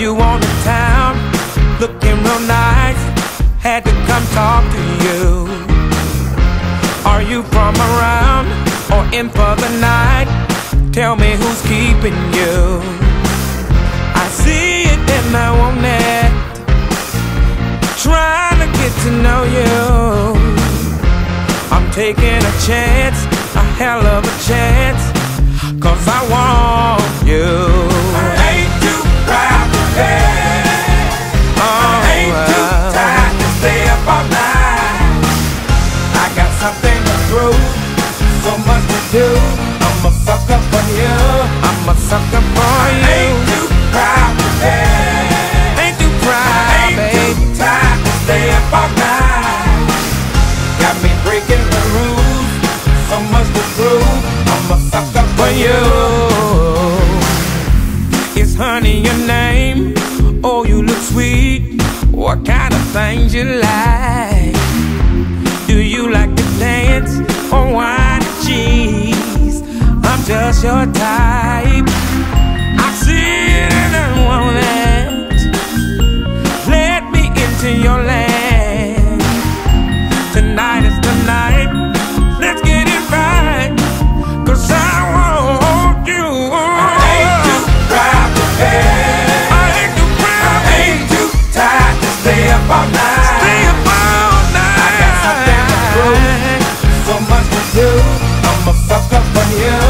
You on the town, looking real nice. Had to come talk to you. Are you from around or in for the night? Tell me who's keeping you. I see it and I want it. Trying to get to know you. I'm taking a chance, a hell of a chance. You. I'm a sucker for you. ain't too proud to. Ain't too proud, ain't babe. too tired to stay up all night. Got me breaking the rules, so much to prove. I'm a sucker for you. you. Is honey your name? Oh, you look sweet. What kind of things you like? Do you like to dance Your type. I see it and I want it. Let me into your land. Tonight is the night. Let's get it right. Cause I want you to drive. I ain't too crap. Stay up all night. Stay up on night. So much to do, I'ma fuck up on you.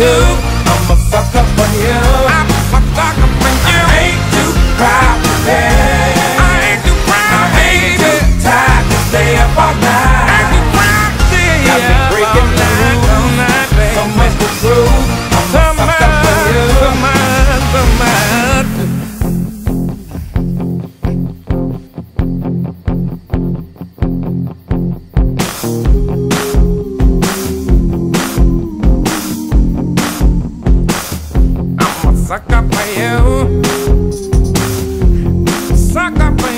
much to do. I'm a sucker for you. I ain't too proud to I'm a sucker for